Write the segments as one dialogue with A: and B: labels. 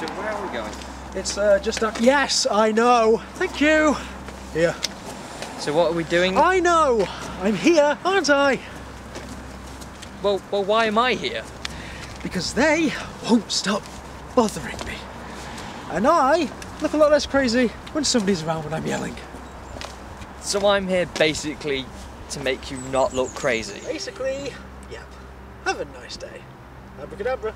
A: So where are we going?
B: It's uh, just up. Yes, I know. Thank you. Here.
A: So what are we doing?
B: I know. I'm here, aren't I?
A: Well, well, why am I here?
B: Because they won't stop bothering me. And I look a lot less crazy when somebody's around when I'm yelling.
A: So I'm here basically to make you not look crazy.
B: Basically, yep. Have a nice day. Abracadabra.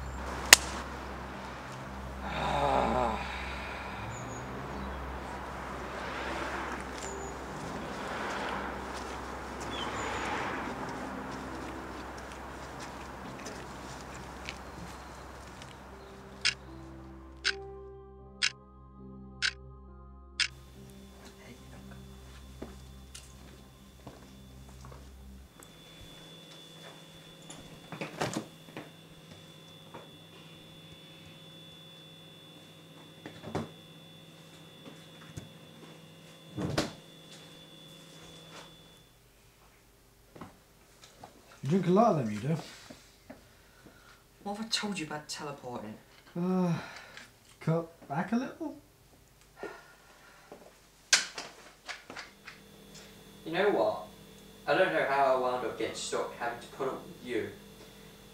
B: You drink a lot of them, you do.
A: What have I told you about teleporting?
B: Uh, cut back a little.
A: You know what? I don't know how I wound up getting stuck having to put up with you.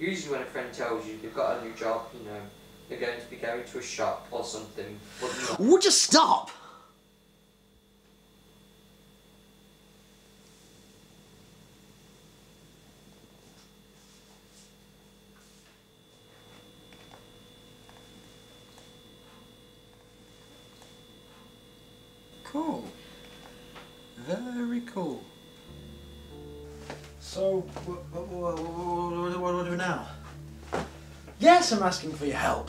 A: Usually when a friend tells you they've got a new job, you know, they're going to be going to a shop or something. But not.
B: Would you stop?
C: Cool. Very cool.
B: So, what, what, what, what, do we do now? Yes, I'm asking for your help.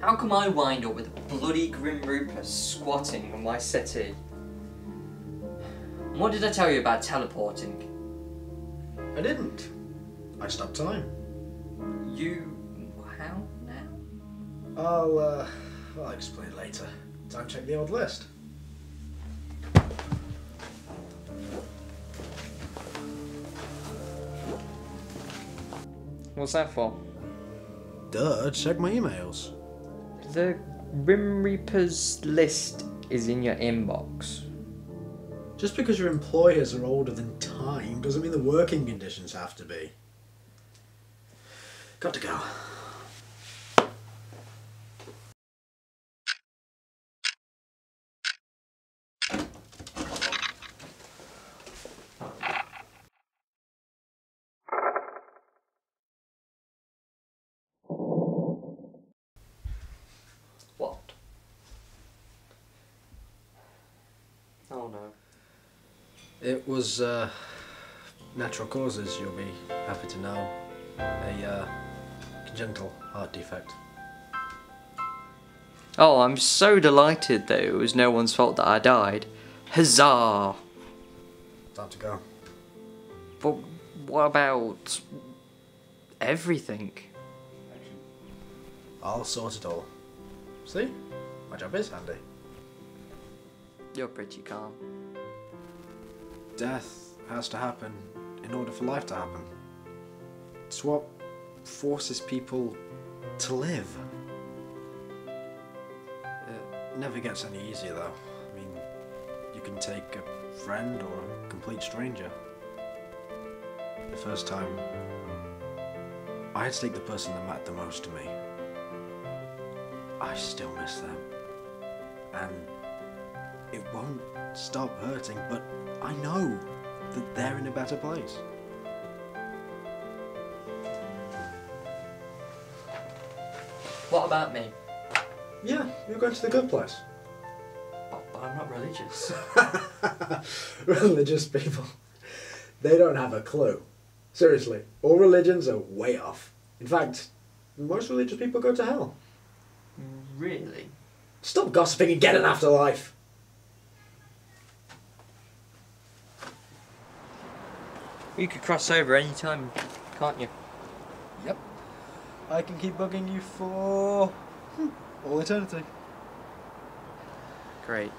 A: How come I wind up with a bloody Grim Reaper squatting on my settee? What did I tell you about teleporting?
B: I didn't. I stopped time.
A: You. how now?
B: I'll, uh, I'll explain later. Time to check the old list.
A: What's that for?
B: Duh, check my emails.
A: The Grim Reaper's list is in your inbox.
B: Just because your employers are older than time doesn't mean the working conditions have to be. Got to go.
A: What? Oh no.
B: It was uh, natural causes, you'll be happy to know. A uh, congenital heart defect.
A: Oh, I'm so delighted that it was no one's fault that I died. Huzzah!
B: Time to go.
A: But what about everything?
B: I'll sort it all. See? My job is handy.
A: You're pretty calm.
B: Death has to happen in order for life to happen. It's what forces people to live. It never gets any easier though. I mean, you can take a friend or a complete stranger. The first time, I had to take the person that mattered the most to me. I still miss them. And it won't stop hurting, but I know that they're in a better place.
A: What about me?
B: Yeah, you're going to the good place.
A: But, but I'm not religious.
B: Religious people. They don't have a clue. Seriously, all religions are way off. In fact, most religious people go to hell.
A: really?
B: Stop gossiping and get an afterlife.
A: You could cross over anytime, can't you?
B: Yep. I can keep bugging you for hmm, all eternity.
A: Great.